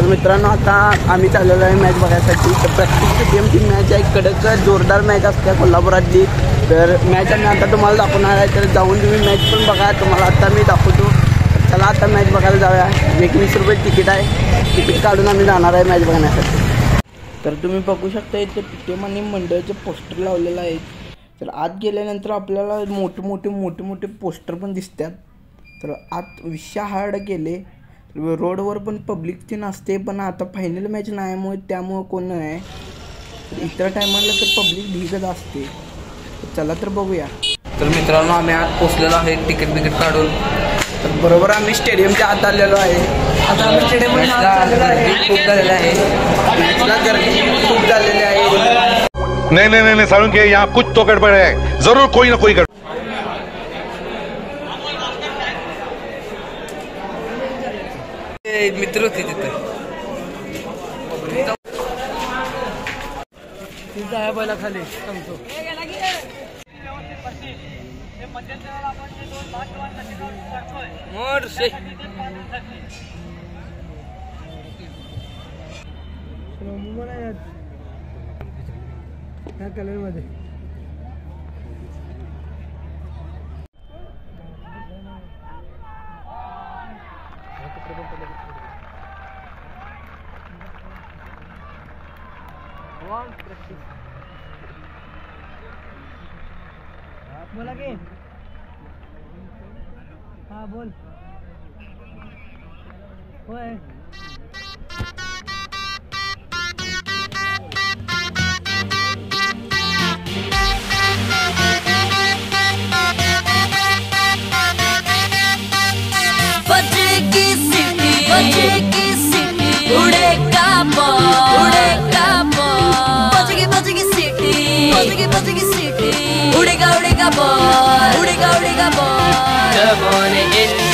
तर मित्रांनो आता आम्ही चाललेलो आहे मॅच बघायसाठी. तर प्रत्येक टीमची मॅच आहे कडक जोरदार मॅच असते कोल्हापुरातली. तर मॅच आम्ही आता तुम्हाला दाखवणार आहे तर जाऊन तुम्ही मॅच पण बघा. तुम्हाला आता मी दाखवतो. चला आता मॅच बघायला जाऊया. एकवीस रुपये तिकीट आहे. तिकीट काढून आम्ही जाणार आहे मॅच बघण्यासाठी. तर तुम्ही बघू शकता इथे पीटीएम आणि मंडळाचे पोस्टर लावलेलं आहे तर आत गेल्यानंतर आपल्याला मोठे मोठे मोठे मोठे पोस्टर पण दिसतात. तर आत विषय हार्ड गेले. रोडवर पण पब्लिक ती नसते पण आता फायनल मॅच नाहीमुळे त्यामुळं कोण नाही इतर टायमाला तर पब्लिक ढीगच असते. चला तर बघूया. तर मित्रांनो आम्ही आत पोचलेलो आहे तिकीट बिकीट काढून. तर बरोबर आम्ही स्टेडियमच्या आत आलेलो आहे. आता आम्ही स्टेडियम खूप झालेलं आहे. गर्दी खूप झालेली आहे. नहीं नहीं नहीं नहीं सारुण के यहाँ कुछ तो गड़बड़ है ज़रूर कोई ना कोई गड़बड़. मित्र होते तिथे तिथं आहे पहिला खाली सांगतो मोर से। ह्या कलरमध्ये बोला की? हाँ बोल। होय boy. Booty go, digga boy. Good morning, it's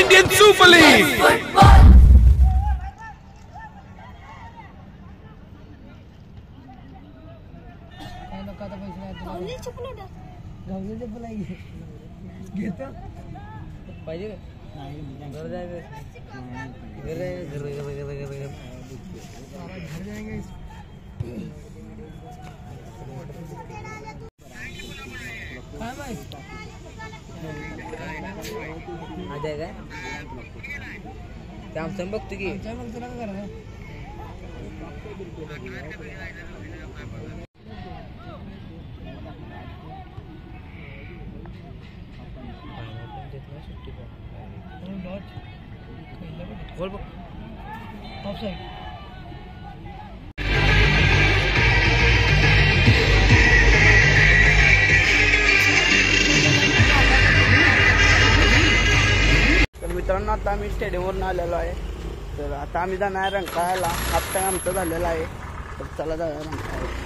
Indian Super League football पाहिजे घर घर काय माहित आहे काय ते आमचं बघतो आता आम्ही स्टेडियमवरून आलेलो आहे. तर आता आम्ही जाणार आहे रंकाळ्याला. हाफ टाइम आमचा झालेला आहे. तर चला जाऊया रंकाळ्यावर.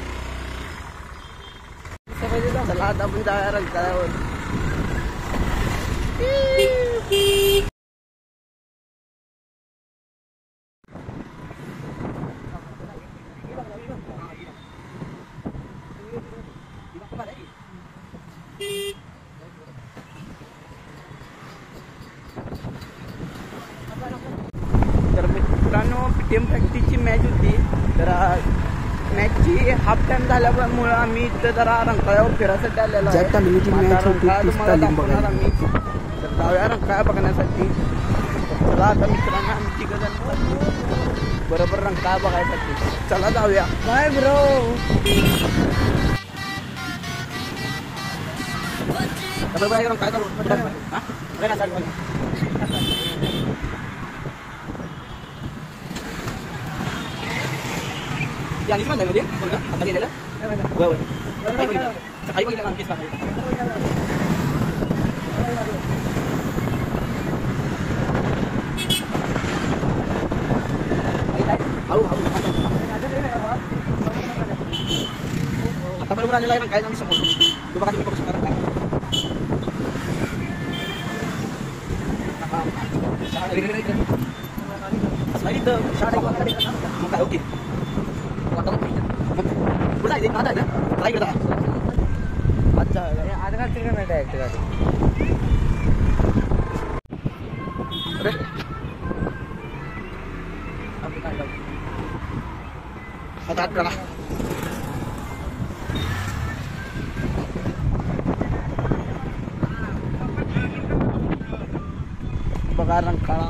चला आता आपण जाऊया रंकाळ्यावर. प्रॅक्टिसची मॅच होती. तर मॅचची हाफ़ टाइम झाल्यामुळे आम्ही इथं जरा रंकाळ्यावर फिरायसाठी आलेलो आता रंकाळा तुम्हाला दाखवणार आम्ही. तर जाऊया रंकाळा बघण्यासाठी. बघा आता मित्रांनो आम्ही तिघं जण चाललो. बरोबर रंकाळा बघायसाठी. चला जाऊया. बाय ब्रो काय करू यानीच म्हणलं मध्ये आता गेलेलं होय, होय. सकाळी बघितलं. सकाळी बघितलं आम्ही सकाळी. हळू, हळू. आता बरोबर आलेला आहे ना काय आम्ही समोर तू बघा तुम्ही बघू शकता काय शाळा इकडे, इकडे, इकडे. Slide इथं, शाळा इकडे. मग काय, ओके. कुठं आहे ते? आता आहे ना? चला इकडे चला. अच्छा अरे. आता आत करा. बघा रंकाळा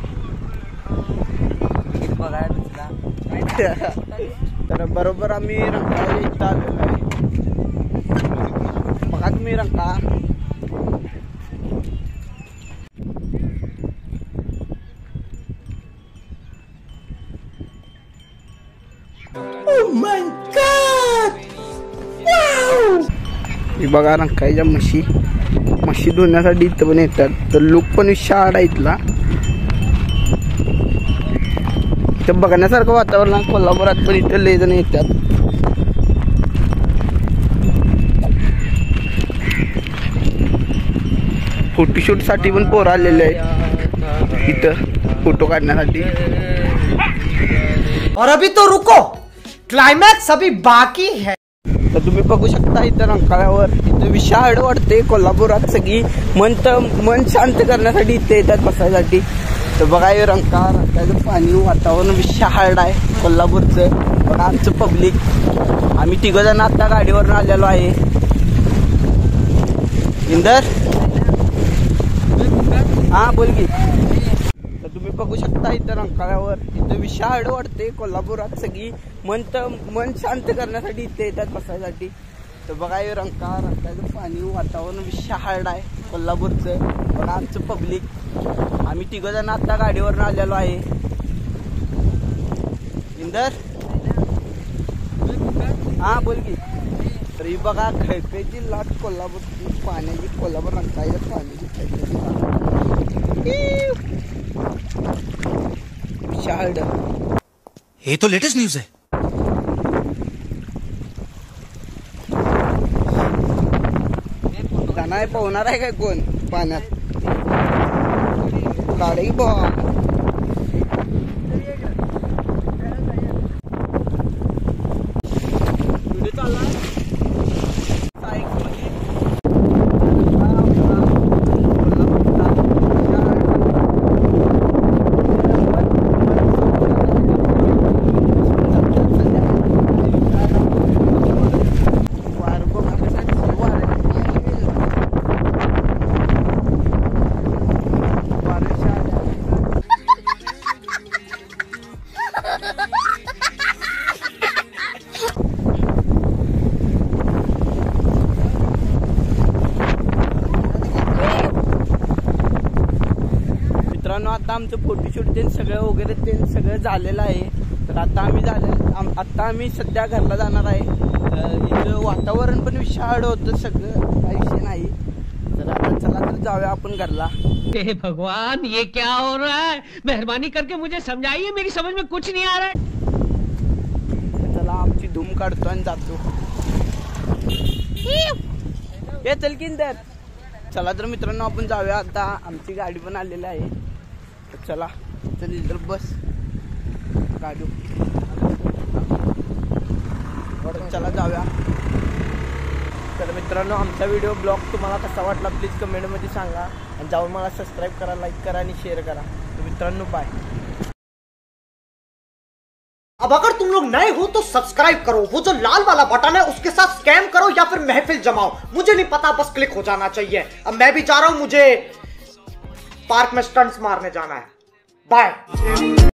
तर बरोबर आम्ही रंकाळा इथं आलेलो आहे बघा तुम्ही रंकाळा ही बघा रंकाळ्याच्या म्हशी म्हशी धुण्यासाठी इथं पण येतात तर लुक पण शाळा इथला इथं बघण्यासारखं वातावरण. कोल्हापुरात पण इथं लय जण येतात फोटोशूट साठी पण पोरं आलेले आहेत इथं फ़ोटो काढण्यासाठी और अभी तो रुको क्लाइमैक्स अभी बाकी है तर तुम्ही बघू शकता इथं रंकाळ्यावर इथं विशाळ वाटते कोल्हापुरात सगळी मन मन शांत करण्यासाठी इथे येतात बसायसाठी तर बघा हे रंकाळ रंकाळ्याचं पाणी वातावरण विशाळ आहे कोल्हापूरचं. बघा आमचं पब्लिक आम्ही तिघ जण आता गाडीवरून आलेलो आहे. इंदर? हा बोल की. तर तुम्ही बघू शकता इथं रंकाळ्यावर इथं विशाळ वाटते कोल्हापुरात सगळी. मन तर मन शांत करण्यासाठी इथे येतात बसायसाठी. तर बघा हे रंकाळा रंकाळ्याचं पाणी वातावरण विशाळ आहे कोल्हापूरचं. बघा आमचं पब्लिक आम्ही तिघ जण आता गाडीवरून आलेलो आहे. इंदर? हा बोल की. तर ही बघा खळखळीची लाट कोल्हापूरची पाण्याची कोल्हापूर रंकाळ्याच्या पाण्याची खळखळीची लाट. हे तो लेटेस्ट न्यूज आहे. नाही पोहणार आहे काय कोण? पाण्यात. गाडी पोहा आता आमचं फोटोशूट ते सगळं वगैरे ते सगळं झालेलं आहे. तर आता आम्ही झाले आम- आता आम्ही सध्या घरला जाणार आहे. इथं वातावरण पण विशाळ होतं सगळं काही नाही. तर आता चला तर जाऊया आपण घरला. हे भगवान ये क्या हो रहा है? मेहरबानी करके मुझे समझाइए मेरी समझ में कुछ नहीं आ रहा है। चला आमची धूम काढतो आणि जातो. हे चल की तर चला तर मित्रांनो आपण जाऊया. आता आमची गाडी पण आलेली आहे. तर चला। चल तर बस। गाडी तर चला जाऊया तर मित्रांनो, आमचा व्हिडिओ ब्लॉग तुम्हाला कसा वाटला प्लीज़ कमेंटमध्ये सांगा. आणि जाऊन मला सबस्क्राईब करा लाईक करा आणि शेअर करा. तर मित्रांनो बाय अब अगर तुम लोग नए हो तो सब्सक्राइब करो। वो जो लाल वाला बटन है, उसके साथ स्कैम करो या फिर महफिल जमाओ। मुझे नहीं पता, बस क्लिक हो जाना चाहिए। अब मैं भी जा रहा हूँ, मुझे पार्क में स्टंट्स मारने जाना है। बाय।